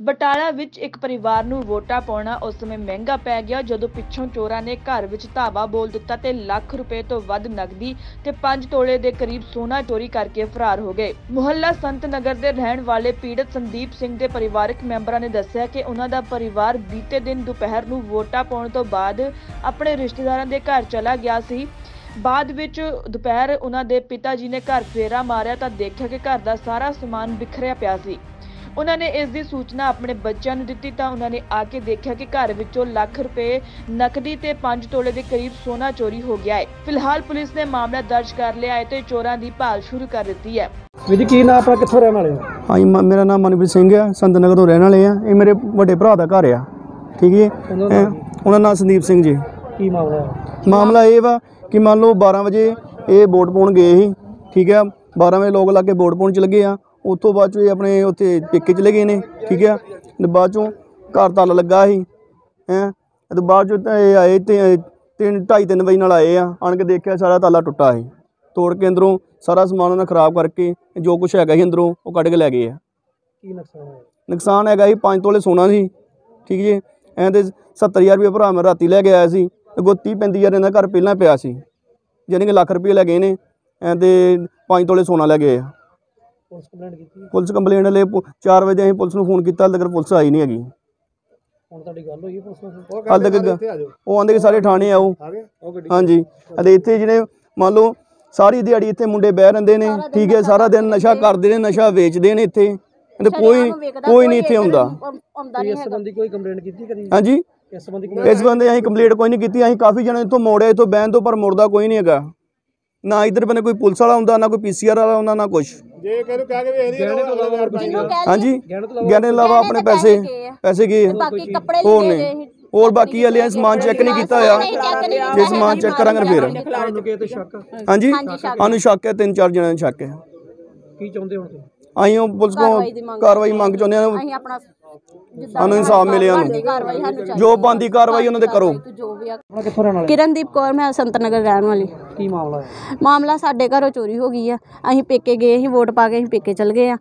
ਬਟਾਲਾ ਵਿੱਚ ਇੱਕ ਪਰਿਵਾਰ ਨੂੰ ਵੋਟਾਂ ਪਾਉਣਾ ਉਸ ਸਮੇਂ ਮਹਿੰਗਾ ਪੈ ਗਿਆ, ਜਦੋਂ ਪਿੱਛੋਂ ਚੋਰਾਂ ਨੇ ਘਰ ਵਿੱਚ ਧਾਵਾ ਬੋਲ ਦਿੱਤਾ ਤੇ ਲੱਖ ਰੁਪਏ ਤੋਂ ਵੱਧ ਨਕਦੀ ਤੇ 5 ਤੋਲੇ ਦੇ ਕਰੀਬ ਸੋਨਾ ਚੋਰੀ ਕਰਕੇ ਫਰਾਰ ਹੋ ਗਏ। ਮੁਹੱਲਾ ਸੰਤ ਨਗਰ ਦੇ ਰਹਿਣ ਵਾਲੇ ਪੀੜਤ ਸੰਦੀਪ ਸਿੰਘ ਦੇ ਪਰਿਵਾਰਕ ਮੈਂਬਰਾਂ ਨੇ ਦੱਸਿਆ ਕਿ ਉਹਨਾਂ ਦਾ ਪਰਿਵਾਰ ਬੀਤੇ ਦਿਨ ਦੁਪਹਿਰ ਨੂੰ ਵੋਟਾਂ ਪਾਉਣ ਤੋਂ ਬਾਅਦ ਆਪਣੇ ਰਿਸ਼ਤੇਦਾਰਾਂ ਦੇ ਘਰ ਚਲਾ ਗਿਆ ਸੀ। ਬਾਅਦ ਵਿੱਚ ਦੁਪਹਿਰ ਉਹਨਾਂ ਦੇ ਪਿਤਾ ਜੀ ਨੇ ਘਰ ਫੇਰਾ ਮਾਰਿਆ ਤਾਂ ਦੇਖਿਆ ਕਿ ਘਰ ਦਾ ਸਾਰਾ ਸਮਾਨ ਬਿਖਰਿਆ ਪਿਆ ਸੀ। ਉਹਨਾਂ ਨੇ ਇਸ ਦੀ ਸੂਚਨਾ ਆਪਣੇ ਬੱਚਿਆਂ ਨੂੰ ਦਿੱਤੀ ਤਾਂ ਉਹਨਾਂ ਨੇ ਆ ਕੇ ਦੇਖਿਆ ਕਿ ਘਰ ਵਿੱਚੋਂ ਲੱਖ ਰੁਪਏ ਨਕਦੀ ਤੇ 5 ਤੋਲੇ ਦੇ ਕਰੀਬ ਸੋਨਾ ਚੋਰੀ ਹੋ ਗਿਆ ਹੈ। ਫਿਲਹਾਲ ਪੁਲਿਸ ਨੇ ਮਾਮਲਾ ਦਰਜ ਕਰ ਲਿਆ ਹੈ ਤੇ ਚੋਰਾਂ ਦੀ ਭਾਲ ਸ਼ੁਰੂ ਕਰ ਦਿੱਤੀ ਹੈ। ਵੀਰ ਜੀ ਕੀ ਨਾਮ ਆਪਣਾ? ਕਿੱਥੋਂ ਰਹਿਣ ਵਾਲੇ ਹੋ? ਹਾਂਜੀ ਮ- ਮੇਰਾ ਨਾਮ ਮਨਪ੍ਰੀਤ ਸਿੰਘ ਹੈ। ਸੰਤ ਨਗਰ ਤੋਂ ਰਹਿਣ ਵਾਲੇ ਆ ਇਹ ਮੇਰੇ ਵੱਡੇ ਭਰਾ ਦਾ ਘਰ ਆ। ਠੀਕ ਹੈ ਉਹਨਾਂ ਦਾ ਇਹ- ਉਹਨਾਂ ਦਾ ਨਾਮ ਸੰਦੀਪ ਸਿੰਘ ਜੀ। ਕੀ ਮਾਮਲਾ ਹੈ? ਮਾਮਲਾ ਇਹ ਵਾ ਕਿ ਮੰਨ ਲਓ 12 ਵਜੇ ਇਹ ਵੋਟ ਪਾਉਣ ਗਏ ਸੀ। ਠੀਕ ਹੈ 12 ਵਜੇ ਲੋਕ ਲਾ ਕੇ ਵੋਟ ਪਾਉਣ ਚ ਲੱਗੇ ਆ। ਉੱਥੋਂ ਬਾਅਦ ਚੋਂ ਇਹ ਆਪਣੇ ਉੱਥੇ ਪੇਕੇ ਚਲੇ ਗਏ ਨੇ ਠੀਕ ਹੈ ਤੇ ਬਾਅਦ ਚੋਂ ਘਰ ਤਾਲਾ ਲੱਗਾ ਸੀ ਹੈ? ਤੇ ਬਾਅਦ ਚੋਂ ਤਾਂ ਇਹ ਆਏ ਤੇ ਤਿੰਨ ਢਾਈ ਤਿੰਨ ਵਜੇ ਨਾਲ ਆਏ ਆ ਆਣ ਕੇ ਦੇਖਿਆ ਸਾਰਾ ਤਾਲਾ ਟੁੱਟਾ ਸੀ। ਤੋੜ ਕੇ ਅੰਦਰੋਂ ਸਾਰਾ ਸਮਾਨ ਉਹਨਾਂ ਖਰਾਬ ਕਰਕੇ ਜੋ ਕੁਝ ਹੈਗਾ ਸੀ ਅੰਦਰੋਂ ਉਹ ਕੱਢ ਕੇ ਲੈ ਗਏ ਆ। ਕੀ ਨੁਕਸਾਨ ਹੋਇਆ? ਨੁਕਸਾਨ ਹੈਗਾ ਸੀ 5 ਤੋਲੇ ਸੋਨਾ ਸੀ ਠੀਕ ਜੀ? ਐਂ ਤੇ 70000 ਰੁਪਏ ਭਰਾ ਮੈਂ ਰਾਤੀ ਲੈ ਕੇ ਆਇਆ ਸੀ ਅੱਗੋਂ 30 35000 ਇਹਨਾਂ ਘਰ ਪਹਿਲਾਂ ਪਿਆ ਸੀ ਯਾਨੀ ਕਿ ਲੱਖ ਰੁਪਏ ਲੈ ਗਏ ਨੇ ਐਂ ਤੇ 5 ਤੋਲੇ ਸੋਨਾ ਲੈ ਗਏ ਆ। ਪੁਲਿਸ ਕੰਪਲੇਂਟ ਕੀਤੀ ਪੁਲਿਸ ਕੰਪਲੇਂਟ ਲਈ 4 ਵਜੇ ਅਸੀਂ ਪੁਲਿਸ ਨੂੰ ਫੋਨ ਕੀਤਾ ਹਾਲੇ ਤੱਕ ਪੁਲਿਸ ਆਈ ਨਹੀਂ ਹੈਗੀ। ਹੁਣ ਤੁਹਾਡੀ ਗੱਲ ਹੋਈ ਹੈ ਪੁਲਿਸ ਨਾਲ ਹਾਲੇ ਤੱਕ ਉਹ ਆਂਦੇ ਕਿ ਸਾਰੇ ਥਾਣੇ ਆਓ। ਹਾਂਜੀ। ਅਤੇ ਇੱਥੇ ਜਿਹੜੇ ਮੰਨ ਲਓ ਸਾਰੀ ਦਿਹਾੜੀ ਇੱਥੇ ਮੁੰਡੇ ਬਹਿ ਰਹਿੰਦੇ ਨੇ ਠੀਕ ਹੈ ਸਾਰਾ ਦਿਨ ਨਸ਼ਾ ਕਰਦੇ ਨੇ ਨਸ਼ਾ ਵੇਚਦੇ ਨੇ ਇੱਥੇ। ਤੇ ਕੋਈ ਕੋਈ ਨਹੀਂ ਇੱਥੇ ਹੁੰਦਾ ਇਸ ਸੰਬੰਧੀ ਕੋਈ ਕੰਪਲੇਂਟ ਕੀਤੀ ਕਦੀ? ਹਾਂਜੀ। ਇਸ ਸੰਬੰਧੀ ਇਸ ਬੰਦੇ ਅਸੀਂ ਕੰਪਲੀਟ ਕੋਈ ਨਹੀਂ ਕੀਤੀ। ਅਸੀਂ ਕਾਫੀ ਜਣੇ ਇੱਥੋਂ ਮੋੜਿਆ ਇੱਥੋਂ ਬੈਨ ਤੋਂ ਪਰ ਮੁੜਦਾ ਕੋਈ ਨਹੀਂ ਹੈਗਾ। ਨਾ ਇਧਰ ਬਨੇ ਕੋਈ ਪੁਲਿਸ ਵਾਲਾ ਹੁੰਦਾ ਨਾ ਕੋਈ ਪੀਸੀਆਰ ਵਾਲਾ ਹੁੰਦਾ ਨਾ ਕੁਝ ਗਹਿਣੇ ਤੋਂ ਇਲਾਵਾ ਹੋਰ ਕੁਝ ਹਾਂਜੀ। ਗਹਿਣੇ ਤੋਂ ਇਲਾਵਾ ਆਪਣੇ ਪੈਸੇ ਪੈਸੇ ਗਏ ਆ। ਬਾਕੀ ਕੱਪੜੇ ਹੋਰ ਲੈ ਨੇ। ਗਏ। ਹੋਰ ਬਾਕੀ ਹਲੇ ਸਮਾਨ ਚੈੱਕ ਨਹੀਂ ਕੀਤਾ ਹੋਇਆ। ਜੇ ਸਮਾਨ ਚੈੱਕ ਕਰਾਂਗੇ ਫਿਰ। ਤੁਹਾਨੂੰ ਕੇ ਤੇ ਸ਼ੱਕ ਆ? ਹਾਂਜੀ। ਸਾਨੂੰ ਸ਼ੱਕ ਹੈ ਤਿੰਨ ਚਾਰ ਜਣਿਆਂ ਨੂੰ ਸ਼ੱਕ ਹੈ। ਕੀ ਚਾਹੁੰਦੇ ਹੁਣ ਤੁਸੀਂ? ਅਸੀਂ ਉਹ ਪੁਲਿਸ ਕਾਰਵਾਈ ਦੀ ਮੰਗ ਕਾਰਵਾਈ ਮੰਗ ਚਾਹੁੰਦੇ ਹਾਂ। ਅਸੀਂ ਆਪਣਾ ਜਿੱਦਾਂ ਸਾਨੂੰ ਇਨਸਾਫ ਮਿਲੇ ਬਣਦੀ ਸਾਨੂੰ। ਕਾਰਵਾਈ ਸਾਨੂੰ ਚਾਹੀਦੀ ਜੋ ਬੰਦੀ ਕਾਰਵਾਈ ਉਹਨਾਂ ਦੇ ਕਰੋ। ਜੋ ਵੀ ਆ। ਕਿਰਨਦੀਪ ਕੌਰ ਮੈਂ ਸੰਤ ਨਗਰ ਰਹਿਣ ਵਾਲੀ। ਕੀ ਮਾਮਲਾ ਹੈ? ਮਾਮਲਾ ਸਾਡੇ ਘਰੋਂ ਚੋਰੀ ਹੋ ਗਈ ਆ। ਅਸੀਂ ਪੇਕੇ ਗਏ ਸੀ ਵੋਟ ਪਾ ਕੇ ਅਸੀਂ ਪੇਕੇ ਚਲ ਗਏ ਆ।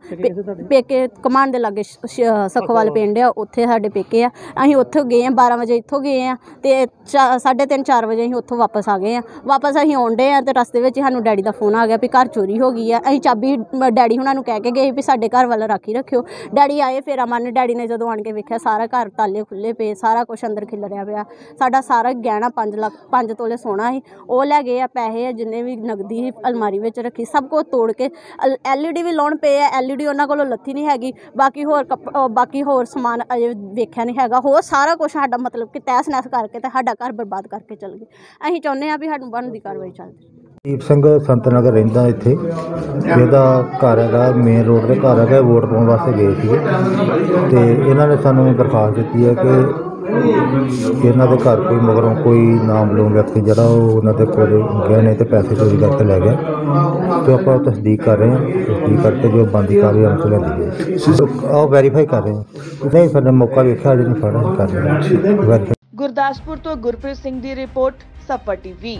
ਪੇਕੇ ਕਮਾਂਡ ਦੇ ਲਾਗੇ ਸ਼- ਸ਼- ਸਖਵਾਲ ਪਿੰਡ ਆ ਉੱਥੇ ਸਾਡੇ ਪੇਕੇ ਆ। ਅਸੀਂ ਉੱਥੋਂ ਗਏ ਆ 12 ਵਜੇ ਇੱਥੋਂ ਗਏ ਆ ਤੇ 3:30 4 ਵਜੇ ਅਸੀਂ ਉੱਥੋਂ ਵਾਪਸ ਆ ਗਏ ਆ। ਵਾਪਸ ਅਸੀਂ ਆਉਂਦੇ ਆ ਤੇ ਰਸਤੇ ਵਿੱਚ ਹੀ ਸਾਨੂੰ ਡੈਡੀ ਦਾ ਫੋਨ ਆ ਗਿਆ ਵੀ ਘਰ ਚੋਰੀ ਹੋ ਗਈ ਆ। ਅਸੀਂ ਚਾਬੀ ਮ- ਡੈਡੀ ਹੁਣਾਂ ਨੂੰ ਕਹਿ ਕੇ ਗਏ ਵੀ ਸਾਡੇ ਘਰ ਵੱਲ ਰਾਖੀ ਰੱਖਿਓ। ਡੈਡੀ ਆਏ ਫੇਰ ਅਮਨ ਡੈਡੀ ਨੇ ਜਦੋਂ ਆਣ ਕੇ ਵੇਖਿਆ ਸਾਰਾ ਘਰ ਤਾਲੇ ਖੁੱਲੇ ਪਏ ਸਾਰਾ ਕੁਝ ਅੰਦਰ ਖਿਲਰਿਆ ਪਿਆ। ਸਾਡਾ ਸਾਰਾ ਗਹਿਣਾ 5 ਲੱਖ 5 ਤੋਲੇ ਸੋਨਾ ਸੀ। ਉਹ ਲੈ ਗਏ ਆ ਪੈਸੇ ਆ, ਜਿੰਨੇ ਵੀ ਨਗਦੀ ਸੀ ਅਲਮਾਰੀ ਵਿੱਚ ਰੱਖੀ, ਸਭ ਕੁਝ ਤੋੜ ਕੇ ਐਲਈਡੀ ਵੀ ਲਾਉਣ ਪਏ ਆ ਐਲਈਡੀ ਉਹਨਾਂ ਕੋਲੋਂ ਲੱਥੀ ਨਹੀਂ ਹੈਗੀ, ਬਾਕੀ ਹੋਰ ਕੱਪ- ਅਹ, ਬਾਕੀ ਹੋਰ ਸਮਾਨ ਅਜੇ ਵੇਖਿਆ ਨਹੀਂ ਹੈਗਾ, ਹੋਰ ਸਾਰਾ ਕੁਝ ਸਾਡਾ ਮਤਲਬ ਕਿ ਤਹਿਸ ਨਹਿਸ ਕਰਕੇ ਤੇ ਸਾਡਾ ਘਰ ਬਰਬਾਦ ਕਰਕੇ ਚਲ ਗਏ। ਅਸੀਂ ਚਾਹੁੰਦੇ ਆ ਵੀ ਸਾਨੂੰ ਬਣਦੀ ਕਾਰਵਾਈ ਚੱਲਦੀ ਦੀਪ ਸਿੰਘ ਸੰਤ ਨਗਰ ਰਹਿੰਦਾ ਇੱਥੇ ਇਹਦਾ ਘਰ ਹੈਗਾ ਮੇਨ ਰੋਡ ਤੇ ਘਰ ਹੈਗਾ ਵੋਟ ਪਾਉਣ ਵਾਸਤੇ ਗਏ ਸੀਗੇ। ਤੇ ਇਹਨਾਂ ਨੇ ਸਾਨੂੰ ਦਰਖਾਸਤ ਦਿੱਤੀ ਹੈ ਕਿ ਇਹਨਾਂ ਦੇ ਘਰ ਕੋਈ ਮਗਰੋਂ ਕੋਈ ਨਾਮਲੂਮ ਵਿਅਕਤੀ ਜਿਹੜਾ ਉਹ ਉਹਨਾਂ ਦੇ ਕੋਲ ਗਹਿਣੇ ਤੇ ਪੈਸੇ ਚੋਰੀ ਕਰਕੇ ਲੈ ਗਿਆ ਤੇ ਆਪਾਂ ਤਸਦੀਕ ਕਰ ਰਹੇ ਹਾਂ। ਤਸਦੀਕ ਕਰਕੇ ਜੋ ਬੰਦੀ ਕਾਰਵਾਈ ਅਮਲ ਚ ਲੈਂਦੀ ਹੈ। ਉਹ ਵੈਰੀਫਾਈ ਕਰ ਰਹੇ ਹਾਂ। ਨਹੀਂ, ਫਿਰ ਮੌਕਾ ਵੇਖਿਆ, ਅਜੇ ਨਹੀਂ ਫੜਾ ਕਰ ਰਹੇ ਗੁਰਦਾਸਪੁਰ ਤੋਂ ਗੁਰਪ੍ਰੀਤ ਸਿੰਘ ਦੀ ਰਿਪੋਰਟ ਸਫਰ ਟੀਵੀ।